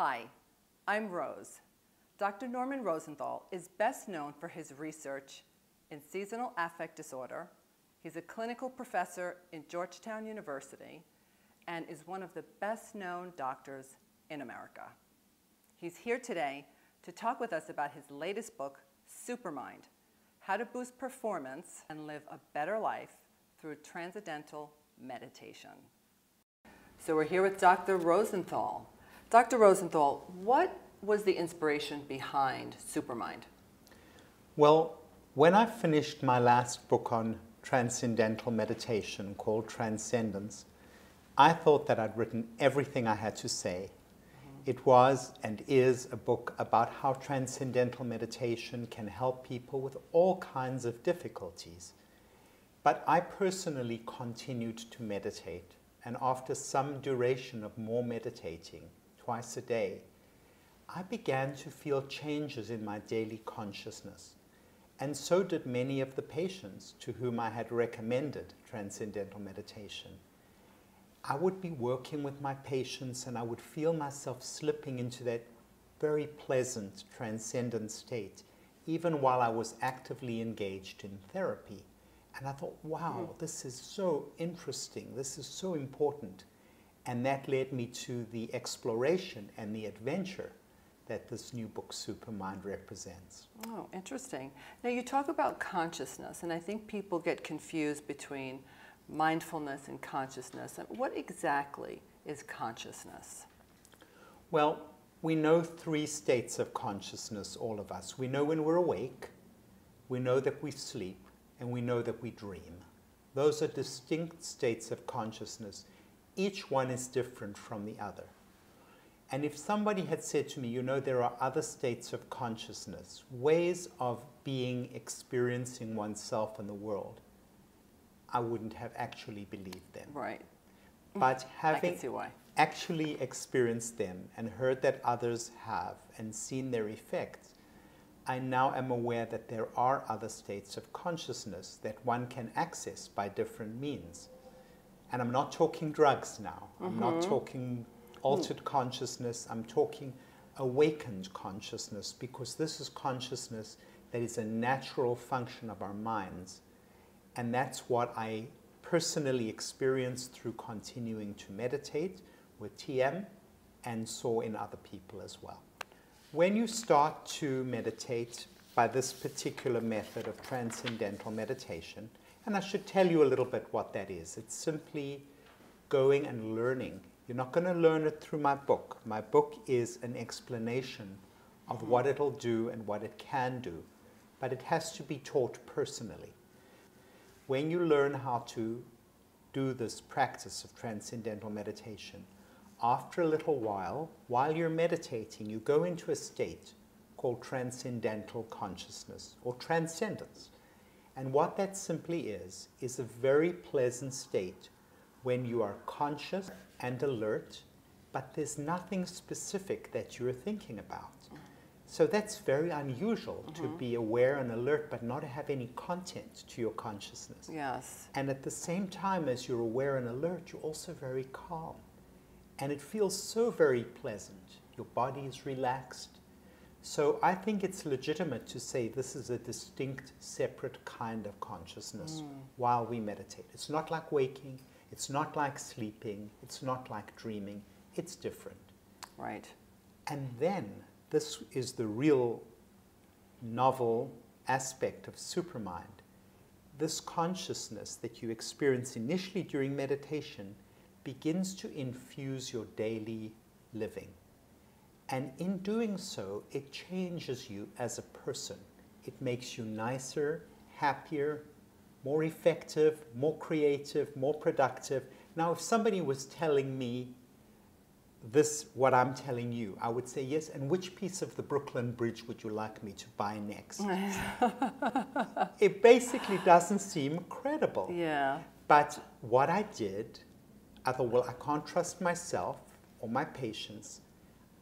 Hi, I'm Rose. Dr. Norman Rosenthal is best known for his research in seasonal affect disorder. He's a clinical professor in Georgetown University and is one of the best known doctors in America. He's here today to talk with us about his latest book, Supermind How to Boost Performance and Live a Better Life Through Transcendental Meditation. So we're here with Dr. Rosenthal. Dr. Rosenthal, what was the inspiration behind Supermind? Well, when I finished my last book on transcendental meditation called Transcendence, I thought that I'd written everything I had to say. Mm-hmm. It was and is a book about how transcendental meditation can help people with all kinds of difficulties. But I personally continued to meditate, and after some duration of more meditating, twice a day, I began to feel changes in my daily consciousness. And so did many of the patients to whom I had recommended transcendental meditation. I would be working with my patients and I would feel myself slipping into that very pleasant, transcendent state, even while I was actively engaged in therapy. And I thought, wow, mm. this is so interesting, this is so important. And that led me to the exploration and the adventure that this new book, Supermind, represents. Oh, interesting. Now, you talk about consciousness, and I think people get confused between mindfulness and consciousness. What exactly is consciousness? Well, we know three states of consciousness, all of us. We know when we're awake, we know that we sleep, and we know that we dream. Those are distinct states of consciousness. Each one is different from the other. And if somebody had said to me, you know, there are other states of consciousness, ways of being, experiencing oneself in the world, I wouldn't have actually believed them. Right. But having actually experienced them and heard that others have and seen their effects, I now am aware that there are other states of consciousness that one can access by different means. And I'm not talking drugs now. Mm-hmm. I'm not mm-hmm. talking altered consciousness. I'm talking awakened consciousness because this is consciousness that is a natural function of our minds and that's what I personally experienced through continuing to meditate with TM and saw in other people as well. When you start to meditate by this particular method of transcendental meditation, and I should tell you a little bit what that is. It's simply going and learning. You're not going to learn it through my book. My book is an explanation of what it'll do and what it can do, but it has to be taught personally when you learn how to do this practice of transcendental meditation, after a little while, while you're meditating, you go into a state called transcendental consciousness or transcendence. And what that simply is, is a very pleasant state when you are conscious and alert, but there's nothing specific that you're thinking about. So that's very unusual mm-hmm. to be aware and alert but not have any content to your consciousness. Yes. And at the same time as you're aware and alert, you're also very calm. And it feels so very pleasant. Your body is relaxed. So I think it's legitimate to say this is a distinct, separate kind of consciousness mm. while we meditate. It's not like waking, it's not like sleeping, it's not like dreaming, it's different. Right. And then this is the real novel aspect of supermind. This consciousness that you experience initially during meditation begins to infuse your daily living. And in doing so, it changes you as a person. It makes you nicer, happier, more effective, more creative, more productive. Now, if somebody was telling me this, what I'm telling you, I would say yes. And which piece of the Brooklyn Bridge would you like me to buy next? it basically doesn't seem credible. Yeah. But what I did, I thought, well, I can't trust myself or my patients.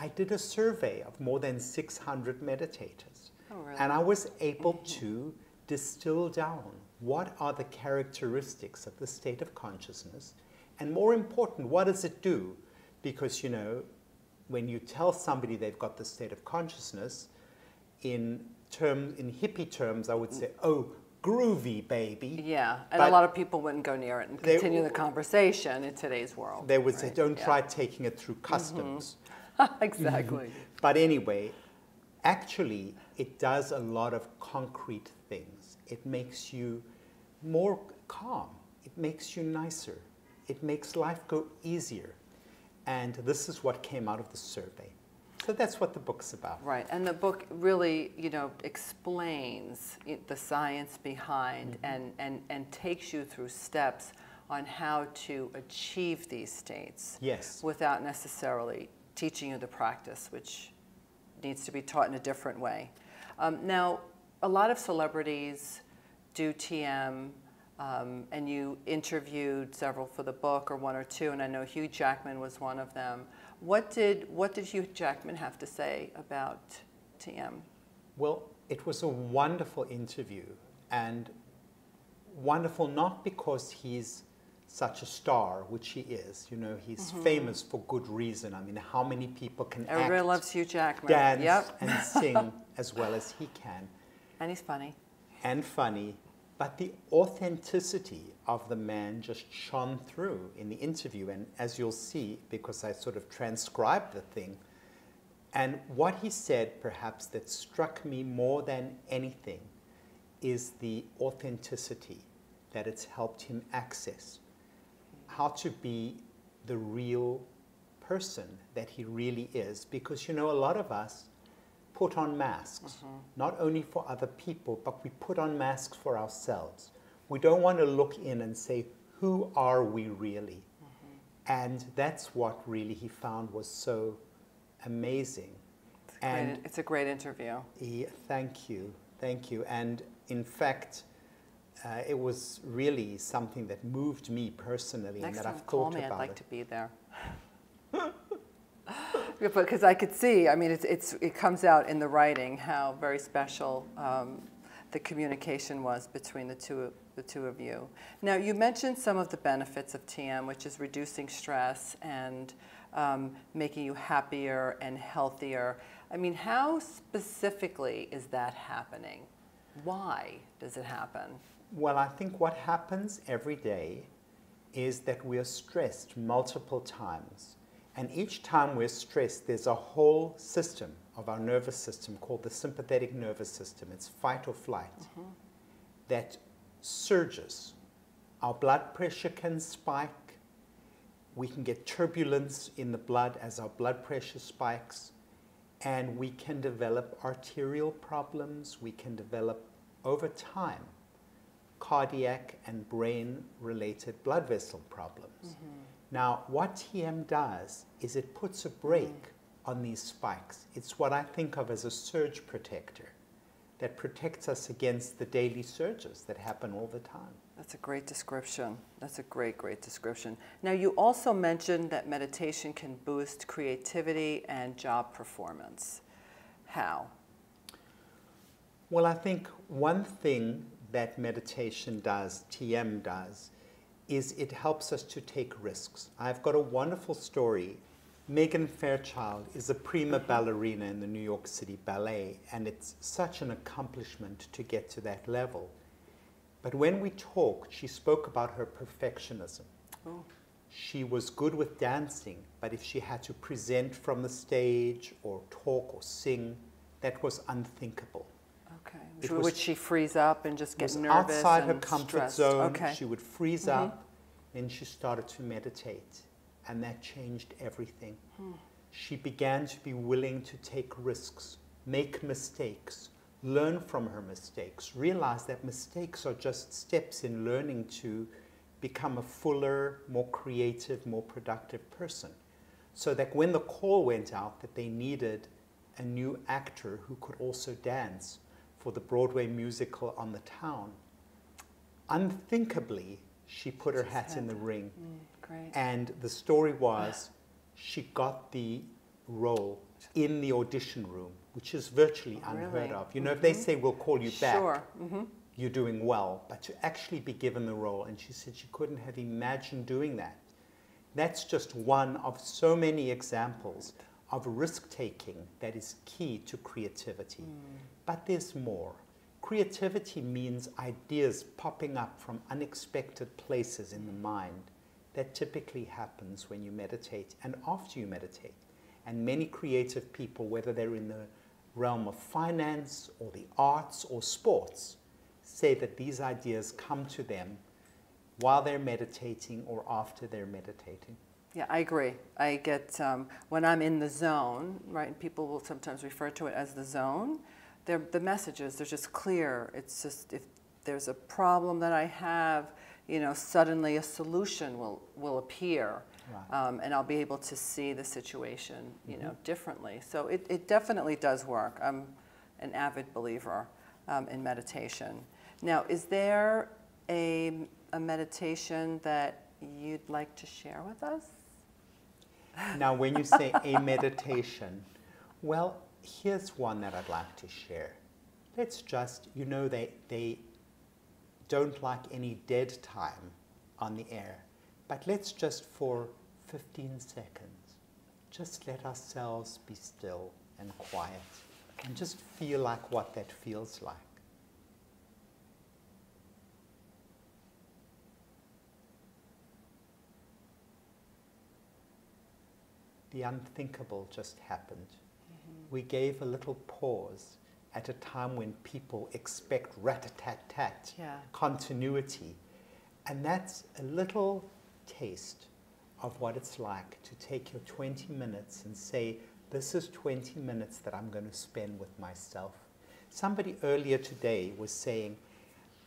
I did a survey of more than 600 meditators. Oh, really? And I was able to distill down what are the characteristics of the state of consciousness, and more important, what does it do? because you know when you tell somebody they've got the state of consciousness, in term in hippie terms, I would say, "Oh, groovy, baby." Yeah, and but a lot of people wouldn't go near it and continue they, the conversation in today's world. They would right? say, "Don't yeah. try taking it through customs." Mm-hmm. exactly. but anyway, actually, it does a lot of concrete things. It makes you more calm. It makes you nicer. It makes life go easier. And this is what came out of the survey. So that's what the book's about. Right, and the book really, you know, explains the science behind mm-hmm. and, and, and takes you through steps on how to achieve these states. Yes. Without necessarily teaching you the practice, which needs to be taught in a different way. Um, now, a lot of celebrities do TM um, and you interviewed several for the book, or one or two, and I know Hugh Jackman was one of them. What did what did Hugh Jackman have to say about TM? Well, it was a wonderful interview, and wonderful not because he's such a star, which he is. You know, he's mm-hmm. famous for good reason. I mean, how many people can Everybody act, loves Hugh Jackman. dance, yep. and sing as well as he can? And he's funny. And funny, but the authenticity of the man just shone through in the interview. And as you'll see, because I sort of transcribed the thing, and what he said, perhaps, that struck me more than anything is the authenticity that it's helped him access. How to be the real person that he really is. Because, you know, a lot of us put on masks, mm-hmm. not only for other people, but we put on masks for ourselves. We don't want to look in and say, who are we really? Mm-hmm. And that's what really he found was so amazing. It's a, and great, it's a great interview. Yeah, thank you, thank you. And in fact, uh, it was really something that moved me personally Next and that I've call thought me, about. I'd like it. to be there. because I could see, I mean, it's, it's, it comes out in the writing how very special um, the communication was between the two, the two of you. Now, you mentioned some of the benefits of TM, which is reducing stress and um, making you happier and healthier. I mean, how specifically is that happening? Why does it happen? Well, I think what happens every day is that we are stressed multiple times and each time we're stressed, there's a whole system of our nervous system called the sympathetic nervous system. It's fight or flight mm-hmm. that surges. Our blood pressure can spike. We can get turbulence in the blood as our blood pressure spikes. And we can develop arterial problems. We can develop, over time, cardiac and brain related blood vessel problems. Mm-hmm. Now, what TM does is it puts a brake mm. on these spikes. It's what I think of as a surge protector that protects us against the daily surges that happen all the time. That's a great description. That's a great, great description. Now, you also mentioned that meditation can boost creativity and job performance. How? Well, I think one thing that meditation does, TM does, is it helps us to take risks. I've got a wonderful story. Megan Fairchild is a prima mm-hmm. ballerina in the New York City Ballet, and it's such an accomplishment to get to that level. But when we talked, she spoke about her perfectionism. Oh. She was good with dancing, but if she had to present from the stage or talk or sing, that was unthinkable. Okay. would she freeze up and just get nervous? Outside her comfort stressed. zone, okay. she would freeze mm-hmm. up. Then she started to meditate, and that changed everything. Hmm. She began to be willing to take risks, make mistakes, learn from her mistakes, realize that mistakes are just steps in learning to become a fuller, more creative, more productive person. So that when the call went out that they needed a new actor who could also dance, for the Broadway musical on the town. Unthinkably, she put her hat in the ring. Mm, and the story was she got the role in the audition room, which is virtually oh, unheard really? of. You know, mm-hmm. if they mm-hmm. say, we'll call you back, sure. mm-hmm. you're doing well. But to actually be given the role, and she said she couldn't have imagined doing that. That's just one of so many examples of risk taking that is key to creativity. Mm. But there's more. Creativity means ideas popping up from unexpected places in the mind. That typically happens when you meditate and after you meditate. And many creative people, whether they're in the realm of finance or the arts or sports, say that these ideas come to them while they're meditating or after they're meditating. Yeah, I agree. I get, um, when I'm in the zone, right, people will sometimes refer to it as the zone, they're, the messages, they're just clear. It's just, if there's a problem that I have, you know, suddenly a solution will, will appear. Right. Um, and I'll be able to see the situation, you mm-hmm. know, differently. So it, it definitely does work. I'm an avid believer um, in meditation. Now, is there a, a meditation that you'd like to share with us? Now, when you say a meditation, well, here's one that I'd like to share. Let's just, you know, they, they don't like any dead time on the air, but let's just for 15 seconds, just let ourselves be still and quiet and just feel like what that feels like. The unthinkable just happened. Mm-hmm. We gave a little pause at a time when people expect rat-a-tat-tat, yeah. continuity. And that's a little taste of what it's like to take your 20 minutes and say, this is 20 minutes that I'm going to spend with myself. Somebody earlier today was saying,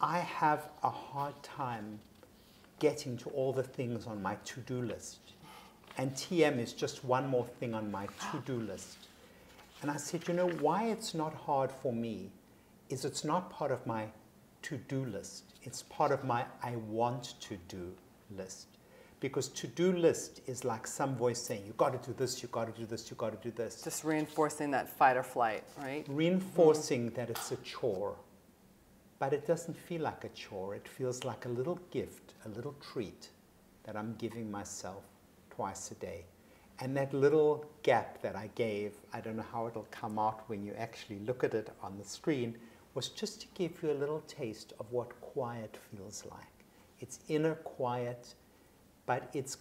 I have a hard time getting to all the things on my to-do list. And TM is just one more thing on my to-do list. And I said, you know, why it's not hard for me is it's not part of my to-do list. It's part of my I want to do list. Because to-do list is like some voice saying, you got to do this, you got to do this, you got to do this. Just reinforcing that fight or flight, right? Reinforcing mm-hmm. that it's a chore. But it doesn't feel like a chore. It feels like a little gift, a little treat that I'm giving myself twice a day. And that little gap that I gave, I don't know how it'll come out when you actually look at it on the screen, was just to give you a little taste of what quiet feels like. It's inner quiet, but it's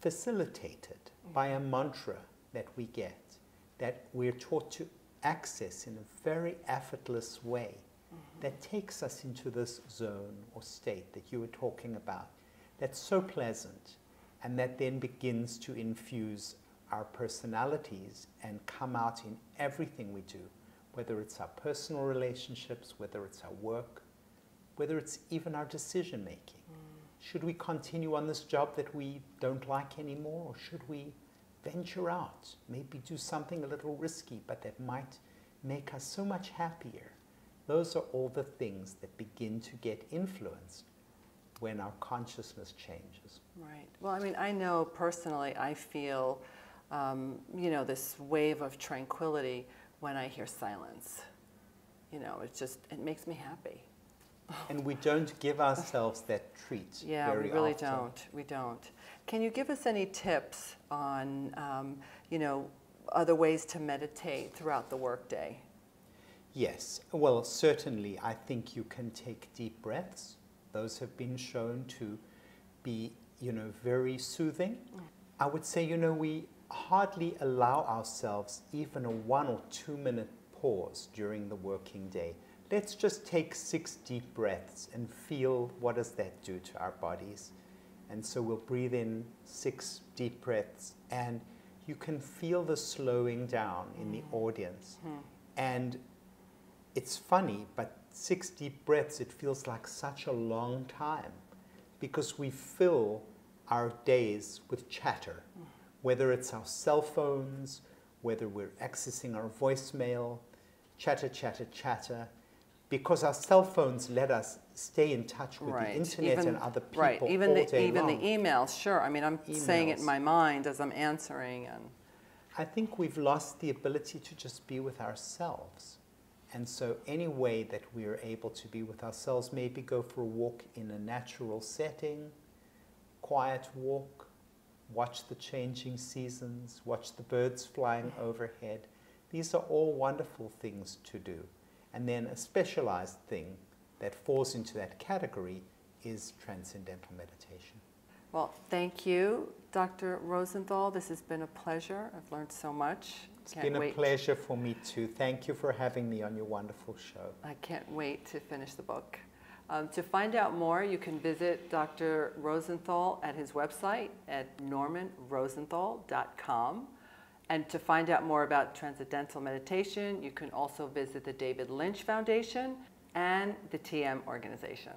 facilitated by a mantra that we get, that we're taught to access in a very effortless way that takes us into this zone or state that you were talking about. That's so pleasant and that then begins to infuse our personalities and come out in everything we do, whether it's our personal relationships, whether it's our work, whether it's even our decision making. Mm. Should we continue on this job that we don't like anymore, or should we venture out, maybe do something a little risky, but that might make us so much happier? Those are all the things that begin to get influenced when our consciousness changes. Right. Well, I mean, I know personally, I feel, um, you know, this wave of tranquility when I hear silence. You know, it just, it makes me happy. And we don't give ourselves that treat. Very often. Yeah, we really often. don't. We don't. Can you give us any tips on, um, you know, other ways to meditate throughout the workday? Yes. Well, certainly, I think you can take deep breaths. Those have been shown to be, you know, very soothing. I would say, you know, we hardly allow ourselves even a one or two minute pause during the working day. Let's just take six deep breaths and feel what does that do to our bodies. And so we'll breathe in six deep breaths and you can feel the slowing down in the mm. audience. Mm. And it's funny, but six deep breaths, it feels like such a long time because we fill our days with chatter, whether it's our cell phones, whether we're accessing our voicemail, chatter, chatter, chatter, because our cell phones let us stay in touch with right. the internet even, and other people right. even the, even long. the emails, sure. I mean, I'm emails. saying it in my mind as I'm answering, and I think we've lost the ability to just be with ourselves. And so, any way that we are able to be with ourselves, maybe go for a walk in a natural setting, quiet walk, watch the changing seasons, watch the birds flying overhead. These are all wonderful things to do. And then a specialized thing that falls into that category is transcendental meditation. Well, thank you, Dr. Rosenthal. This has been a pleasure. I've learned so much. It's can't been a wait. pleasure for me too. Thank you for having me on your wonderful show. I can't wait to finish the book. Um, to find out more, you can visit Dr. Rosenthal at his website at normanrosenthal.com. And to find out more about transcendental meditation, you can also visit the David Lynch Foundation and the TM organization.